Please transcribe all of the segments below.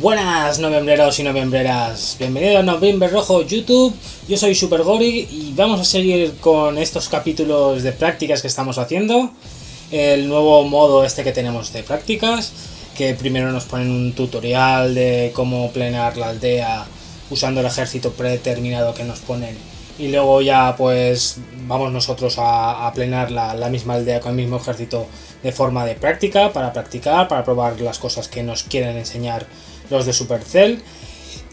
Buenas novembreros y novembreras, bienvenidos a Noviembre Rojo YouTube, yo soy Super Gori y vamos a seguir con estos capítulos de prácticas que estamos haciendo, el nuevo modo este que tenemos de prácticas, que primero nos ponen un tutorial de cómo planear la aldea usando el ejército predeterminado que nos ponen. Y luego ya pues vamos nosotros a, a plenar la, la, misma aldea con el mismo ejército de forma de práctica, para practicar, para probar las cosas que nos quieren enseñar los de Supercell.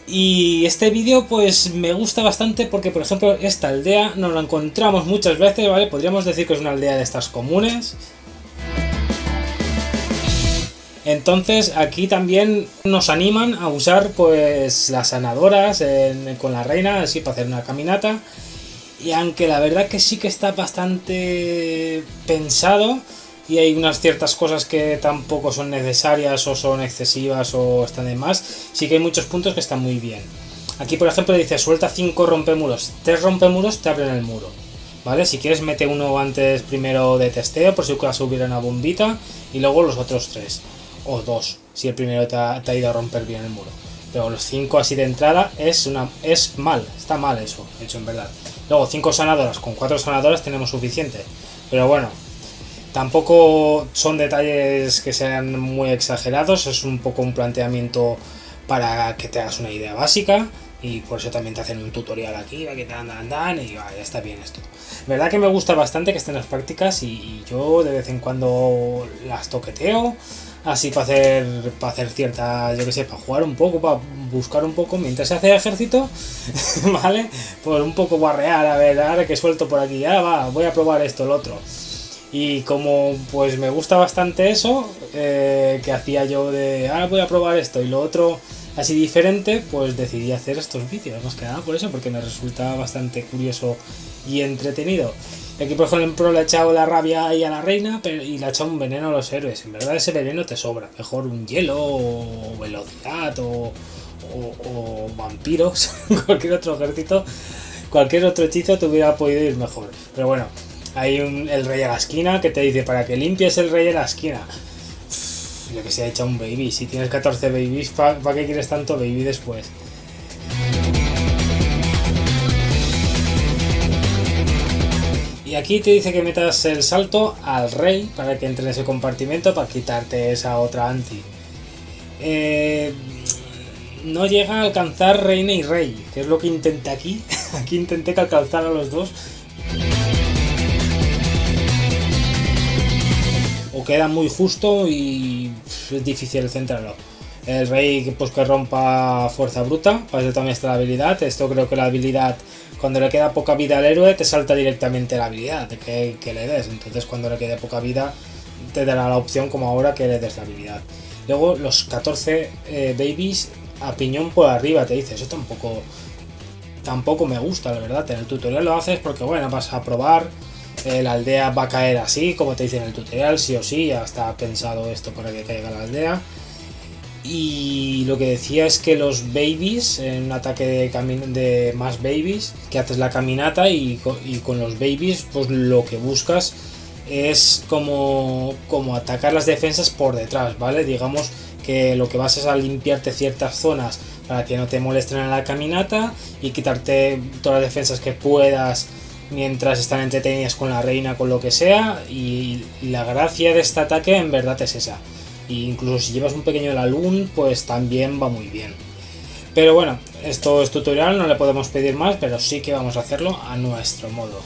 Y este vídeo pues me gusta bastante porque por ejemplo esta aldea no la encontramos muchas veces, ¿vale? Podríamos decir que es una aldea de estas comunes. Entonces aquí también nos animan a usar pues las sanadoras con la reina, así para hacer una caminata. Y aunque la verdad que sí que está bastante pensado y hay unas ciertas cosas que tampoco son necesarias o son excesivas o están de más, sí que hay muchos puntos que están muy bien. Aquí por ejemplo dice suelta 5 rompemuros, 3 rompemuros te abren el muro. ¿Vale? Si quieres mete uno antes primero de testeo por si acaso hubiera una bombita y luego los otros 3 o dos, si el primero te ha, te ha, ido a romper bien el muro. Pero los 5 así de entrada es una es mal, está mal eso, hecho en verdad. Luego 5 sanadoras, con 4 sanadoras tenemos suficiente. Pero bueno, tampoco son detalles que sean muy exagerados, es un poco un planteamiento para que te hagas una idea básica. Y por eso también te hacen un tutorial aquí, para que te andan, andan y ya está bien esto. Verdad que me gusta bastante que estén las prácticas y, y yo de vez en cuando las toqueteo así para hacer para hacer cierta yo que sé para jugar un poco para buscar un poco mientras se hace ejército vale pues un poco barrear a ver ahora que suelto por aquí ya va voy a probar esto el otro y como pues me gusta bastante eso eh, que hacía yo de ahora voy a probar esto y lo otro así diferente pues decidí hacer estos vídeos más que nada por eso porque me resulta bastante curioso y entretenido aquí, por ejemplo, le ha echado la rabia ahí a la reina y le ha echado un veneno a los héroes. En verdad, ese veneno te sobra. Mejor un hielo, o velocidad, o, o, o vampiros, cualquier otro ejército, cualquier otro hechizo te hubiera podido ir mejor. Pero bueno, hay un, el rey a la esquina que te dice: para que limpies el rey a la esquina. Uf, que se ha hecho un baby. Si tienes 14 babies, ¿para pa qué quieres tanto baby después? Y aquí te dice que metas el salto al rey para que entre en ese compartimento para quitarte esa otra anti. Eh, no llega a alcanzar reina y rey, que es lo que intenté aquí. aquí intenté que alcanzara a los dos. Queda muy justo y es difícil centrarlo. El rey pues que rompa fuerza bruta, para eso también está la habilidad. Esto creo que la habilidad cuando le queda poca vida al héroe te salta directamente la habilidad que, que, le des. Entonces cuando le quede poca vida te dará la opción como ahora que le des la habilidad. Luego los 14 eh, babies a piñón por arriba te dice, eso tampoco tampoco me gusta la verdad. En el tutorial lo haces porque bueno, vas a probar, eh, la aldea va a caer así, como te dice en el tutorial, sí o sí, ya está pensado esto para que caiga la aldea. Y lo que decía es que los babies, en un ataque de, de más babies, que haces la caminata y y con, los babies, pues lo que buscas es como, como atacar las defensas por detrás, ¿vale? Digamos que lo que vas es a limpiarte ciertas zonas para que no te molesten en la caminata y quitarte todas las defensas que puedas mientras están entretenidas con la reina, con lo que sea. Y la gracia de este ataque en verdad es esa e incluso si llevas un pequeño lalún, pues también va muy bien. Pero bueno, esto es tutorial, no le podemos pedir más, pero sí que vamos a hacerlo a nuestro modo.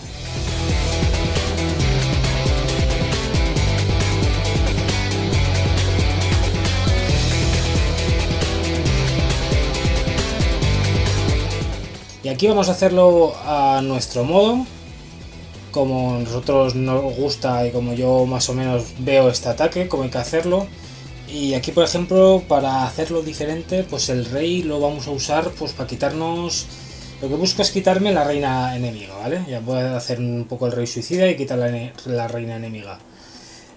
Aquí vamos a hacerlo a nuestro modo, como nosotros nos gusta y como yo más o menos veo este ataque, como hay que hacerlo. Y aquí, por ejemplo, para hacerlo diferente, pues el rey lo vamos a usar pues para quitarnos... Lo que busco es quitarme la reina enemiga, ¿vale? Ya voy a hacer un poco el rey suicida y quitar la, reina enemiga.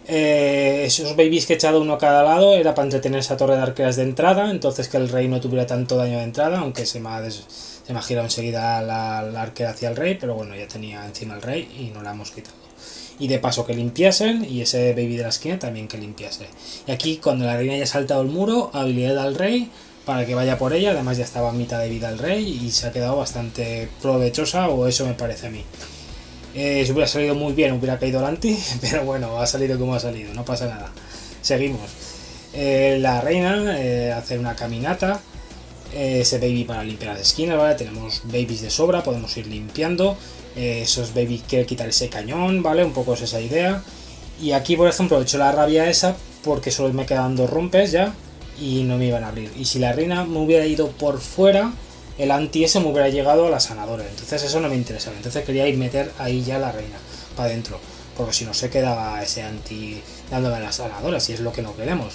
Eh, esos babies que he echado uno a cada lado era para entretener esa torre de arqueras de entrada, entonces que el rey no tuviera tanto daño de entrada, aunque se me ha, des, se me ha girado enseguida la, la arquera hacia el rey, pero bueno, ya tenía encima el rey y no la hemos quitado y de paso que limpiasen y ese baby de la esquina también que limpiase. Y aquí cuando la reina haya saltado el muro, habilidad al rey, para que vaya por ella. Además ya estaba a mitad de vida el rey y se ha quedado bastante provechosa, o eso me parece a mí. Eh, si hubiera salido muy bien, hubiera caído el anti, pero bueno, ha salido como ha salido, no pasa nada. Seguimos. Eh, la reina eh, hace una caminata. Ese baby para limpiar las esquinas, ¿vale? Tenemos babies de sobra, podemos ir limpiando. esos babies quiere quitar ese cañón, ¿vale? Un poco es esa idea. Y aquí, por ejemplo, he hecho la rabia esa porque solo me quedan dos rompes ya y no me iban a abrir. Y si la reina me hubiera ido por fuera, el anti ese me hubiera llegado a la sanadora. Entonces eso no me interesaba. Entonces quería ir meter ahí ya la reina para adentro. Porque si no se quedaba ese anti dándome a la sanadora, si es lo que no queremos.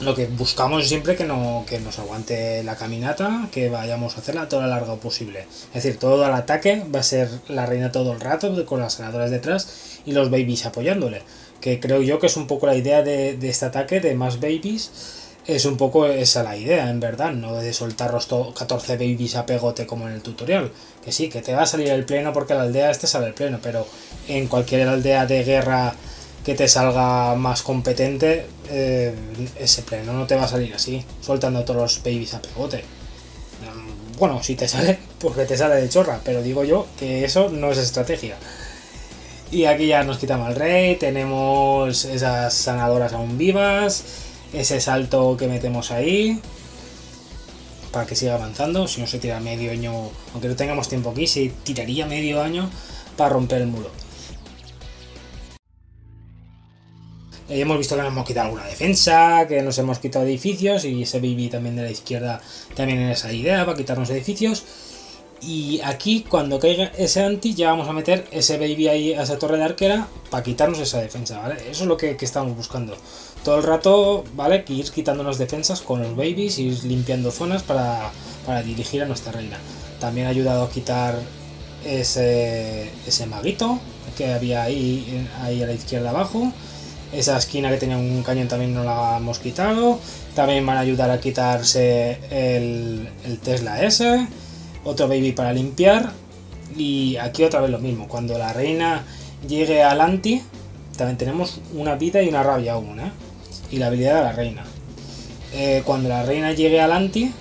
Lo que buscamos siempre que, no, que nos aguante la caminata, que vayamos a hacerla todo lo largo posible. Es decir, todo el ataque va a ser la reina todo el rato, con las sanadoras detrás y los babies apoyándole. Que creo yo que es un poco la idea de, de este ataque, de más babies es un poco esa la idea, en verdad, no de soltarlos 14 babies a pegote como en el tutorial. Que sí, que te va a salir el pleno porque la aldea este sale el pleno, pero en cualquier aldea de guerra que te salga más competente, eh, ese pleno no te va a salir así, soltando todos los babies a pegote. Mm, bueno, si te sale, porque te sale de chorra, pero digo yo que eso no es estrategia. Y aquí ya nos quitamos el rey, tenemos esas sanadoras aún vivas ese salto que metemos ahí para que siga avanzando. Si no se tira medio año, aunque no tengamos tiempo aquí, se tiraría medio año para romper el muro. Hemos visto que nos hemos quitado alguna defensa, que nos hemos quitado edificios y ese baby también de la izquierda también en esa idea para quitarnos edificios. Y aquí cuando caiga ese anti ya vamos a meter ese baby ahí a esa torre de arquera para quitarnos esa defensa, ¿vale? Eso es lo que, estamos buscando todo el rato, ¿vale? Que ir quitándonos defensas con los babies, ir limpiando zonas para, dirigir a nuestra reina. También ha ayudado a quitar ese, ese maguito que había ahí, ahí a la izquierda abajo. Esa esquina que tenía un cañón también no la hemos quitado. También van a ayudar a quitarse el, Tesla S. Otro baby para limpiar. Y aquí otra vez lo mismo. Cuando la reina llegue al anti, también tenemos una vida y una rabia aún, ¿eh? y la habilidad de la reina. Eh, cuando la reina llegue al anti,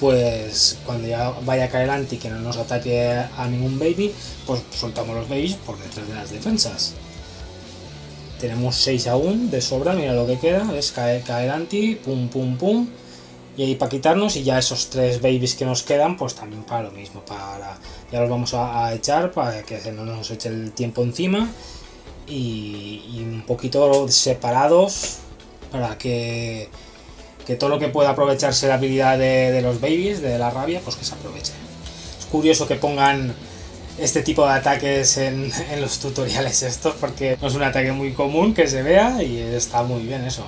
pues cuando ya vaya a caer el anti que no nos ataque a ningún baby, pues soltamos los babies por detrás de las defensas. Tenemos 6 aún de sobra, mira lo que queda, es caer, caer anti, pum pum pum. Y ahí para quitarnos y ya esos tres babies que nos quedan, pues también para lo mismo, para ya los vamos a, echar para que no nos eche el tiempo encima y, un poquito separados para que, que, todo lo que pueda aprovecharse la habilidad de, los babies, de la rabia, pues que se aproveche. Es curioso que pongan este tipo de ataques en, los tutoriales estos porque no es un ataque muy común que se vea y está muy bien eso.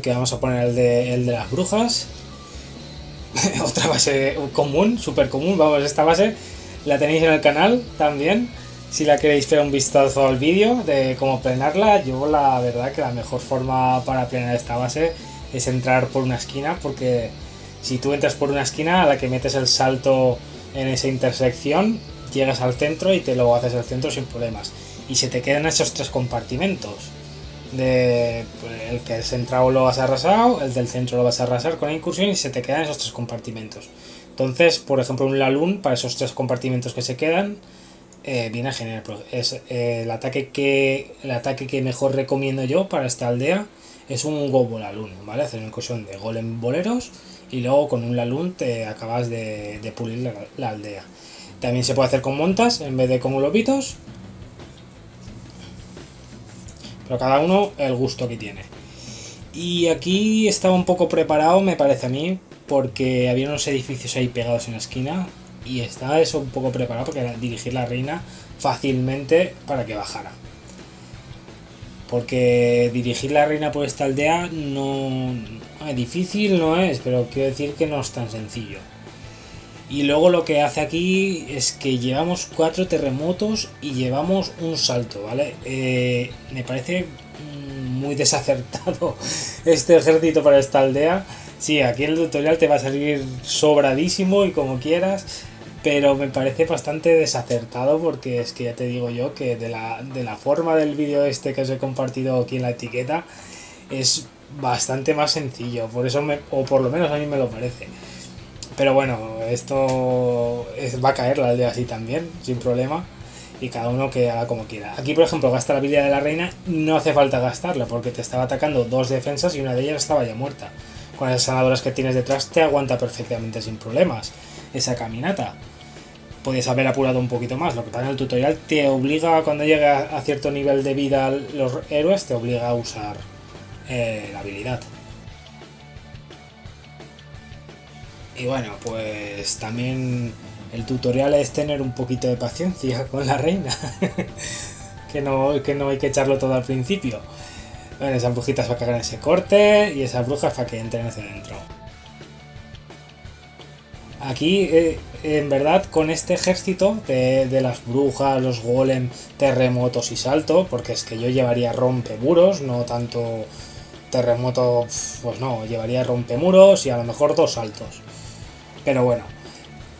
que vamos a poner el de, el de las brujas. Otra base común, súper común. Vamos, esta base la tenéis en el canal también. Si la queréis ver un vistazo al vídeo de cómo plenarla, yo la verdad que la mejor forma para plenar esta base es entrar por una esquina, porque si tú entras por una esquina a la que metes el salto en esa intersección, llegas al centro y te lo haces al centro sin problemas. Y se te quedan esos tres compartimentos de pues, el que es centrado lo vas a el del centro lo vas a arrasar con la incursión y se te quedan esos tres compartimentos. Entonces, por ejemplo, un Lalun, para esos tres compartimentos que se quedan, eh, viene genial. Es, eh, el, ataque que, el ataque que mejor recomiendo yo para esta aldea es un Gobo Lalun, ¿vale? Hacer una incursión de golem boleros y luego con un Lalun te acabas de, pulir la, aldea. También se puede hacer con montas en vez de con lobitos pero cada uno el gusto que tiene. Y aquí estaba un poco preparado, me parece a mí, porque había unos edificios ahí pegados en la esquina y estaba eso un poco preparado porque dirigir la reina fácilmente para que bajara. Porque dirigir la reina por esta aldea no... difícil no es, pero quiero decir que no es tan sencillo. Y luego lo que hace aquí es que llevamos cuatro terremotos y llevamos un salto, ¿vale? Eh, me parece muy desacertado este ejército para esta aldea. Sí, aquí el tutorial te va a salir sobradísimo y como quieras, pero me parece bastante desacertado porque es que ya te digo yo que de la, de la forma del vídeo este que os he compartido aquí en la etiqueta es bastante más sencillo, por eso o por lo menos a mí me lo parece. Pero bueno, esto va a caer la aldea así también, sin problema y cada uno que haga como quiera. Aquí, por ejemplo, gasta la habilidad de la reina, no hace falta gastarla porque te estaba atacando dos defensas y una de ellas estaba ya muerta con esas sanadoras que tienes detrás te aguanta perfectamente sin problemas esa caminata. Puedes haber apurado un poquito más, lo que pasa en el tutorial te obliga, cuando llega a cierto nivel de vida los héroes, te obliga a usar eh, la habilidad. Y bueno, pues también el tutorial es tener un poquito de paciencia con la reina. que, no, que no hay que echarlo todo al principio. Bueno, esas brujitas para que hagan ese corte y esas brujas para que entren hacia adentro. Aquí, eh, en verdad, con este ejército de, las brujas, los golem, terremotos y salto, porque es que yo llevaría rompemuros, no tanto terremoto, pues no, llevaría rompemuros y a lo mejor dos saltos. Pero bueno,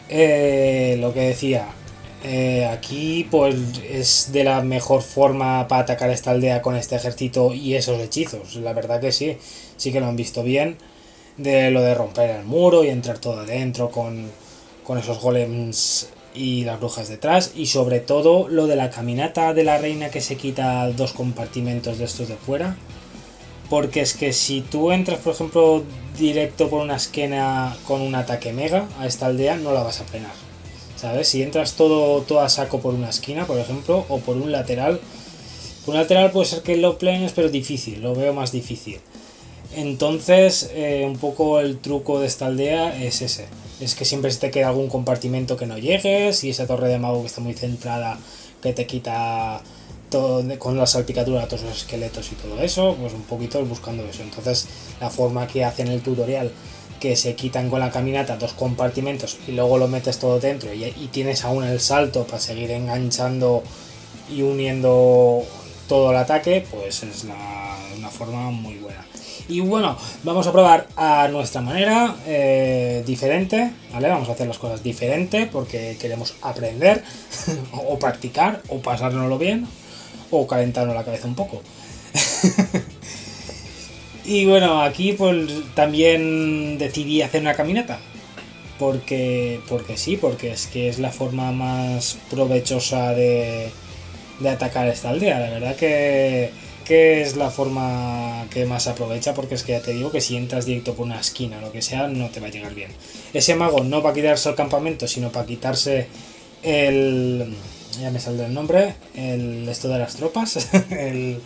eh, lo que decía, eh, aquí pues es de la mejor forma para atacar esta aldea con este ejército y esos hechizos. La verdad que sí, sí que lo han visto bien. De lo de romper el muro y entrar todo adentro con, con esos golems y las brujas detrás. Y sobre todo lo de la caminata de la reina que se quita dos compartimentos de estos de fuera. Porque es que si tú entras, por ejemplo, directo por una esquina con un ataque mega a esta aldea, no la vas a frenar ¿Sabes? Si entras todo, todo a saco por una esquina, por ejemplo, o por un lateral. Por un lateral puede ser que lo planes, pero difícil, lo veo más difícil. Entonces, eh, un poco el truco de esta aldea es ese. Es que siempre se te queda algún compartimento que no llegues y esa torre de mago que está muy centrada que te quita con la salpicadura todos los esqueletos y todo eso, pues un poquito buscando eso. Entonces, la forma que hacen el tutorial que se quitan con la caminata dos compartimentos y luego lo metes todo dentro y, tienes aún el salto para seguir enganchando y uniendo todo el ataque, pues es una forma muy buena. Y bueno, vamos a probar a nuestra manera, eh, diferente, ¿vale? Vamos a hacer las cosas diferente porque queremos aprender o practicar o pasárnoslo bien o calentarnos la cabeza un poco. Y bueno, aquí pues también decidí hacer una caminata. Porque, porque sí, porque es que es la forma más provechosa de, de atacar esta aldea. La verdad que, que es la forma que más aprovecha porque es que ya te digo que si entras directo por una esquina o lo que sea no te va a llegar bien. Ese mago no va a quitarse el campamento, sino para quitarse el... Ya me sale el nombre. El, esto de las tropas. el...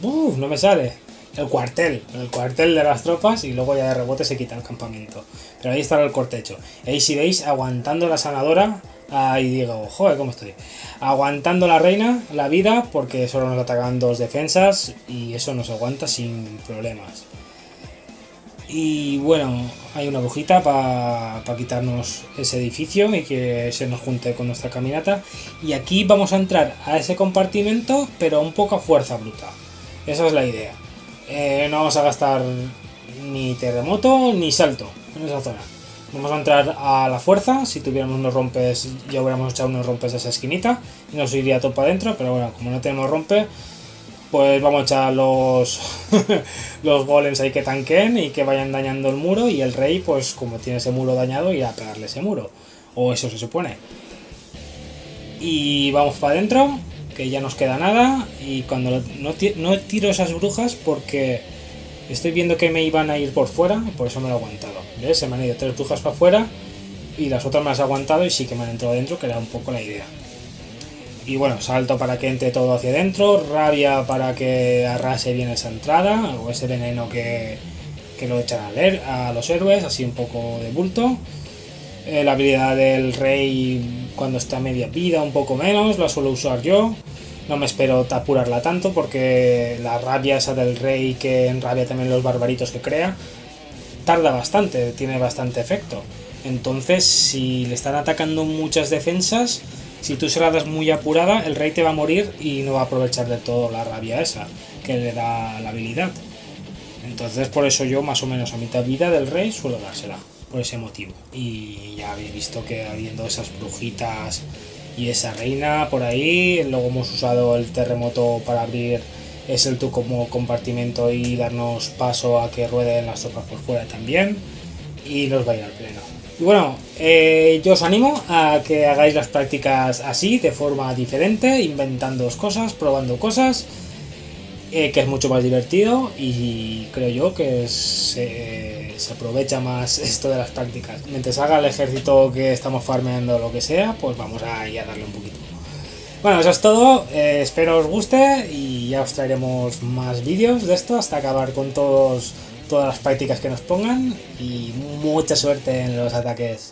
Uf, no me sale el cuartel, el cuartel de las tropas y luego ya de rebote se quita el campamento. Pero ahí está el cortecho. Ahí si veis, aguantando la sanadora, ahí digo, joder, ¿cómo estoy? Aguantando la reina, la vida, porque solo nos atacan dos defensas y eso nos aguanta sin problemas. Y bueno, hay una brujita para quitarnos ese edificio y que se nos junte con nuestra caminata. Y aquí vamos a entrar a ese compartimento, pero un poco a fuerza bruta. Esa es la idea. Eh, no vamos a gastar ni terremoto ni salto en esa zona. Vamos a entrar a la fuerza. Si tuviéramos unos rompes, ya hubiéramos echado unos rompes a esa esquinita y nos iría todo para adentro. Pero bueno, como no tenemos rompe, pues vamos a echar los, los golems ahí que tanquen y que vayan dañando el muro. Y el rey, pues como tiene ese muro dañado, irá a pegarle ese muro. O eso se supone. Y vamos para adentro que ya nos queda nada y cuando no, tiro esas brujas porque estoy viendo que me iban a ir por fuera, por eso me lo he aguantado. ¿Ves? Se me han ido tres brujas para afuera y las otras me las he aguantado y sí que me han entrado dentro, que era un poco la idea. Y bueno, salto para que entre todo hacia adentro, rabia para que arrase bien esa entrada, o ese veneno que, que lo echan a, leer, a los héroes, así un poco de bulto. Eh, la habilidad del rey cuando está media vida, un poco menos, la suelo usar yo. No me espero apurarla tanto porque la rabia esa del rey que enrabia también los barbaritos que crea, tarda bastante, tiene bastante efecto. Entonces, si le están atacando muchas defensas, si tú se la das muy apurada, el rey te va a morir y no va a aprovechar de todo la rabia esa que le da la habilidad. Entonces por eso yo más o menos a mitad vida del rey suelo dársela, por ese motivo. Y ya habéis visto que habiendo esas brujitas y esa reina por ahí, luego hemos usado el terremoto para abrir es el tu como compartimento y darnos paso a que rueden las tropas por fuera también y nos va a ir al pleno. Y bueno, eh, yo os animo a que hagáis las prácticas así, de forma diferente, inventando cosas, probando cosas, eh, que es mucho más divertido y creo yo que se, se aprovecha más esto de las prácticas. Mientras haga el ejército que estamos farmeando lo que sea, pues vamos a ir a darle un poquito. Bueno, eso es todo. Eh, espero os guste y ya os traeremos más vídeos de esto hasta acabar con todos, todas las prácticas que nos pongan y mucha suerte en los ataques.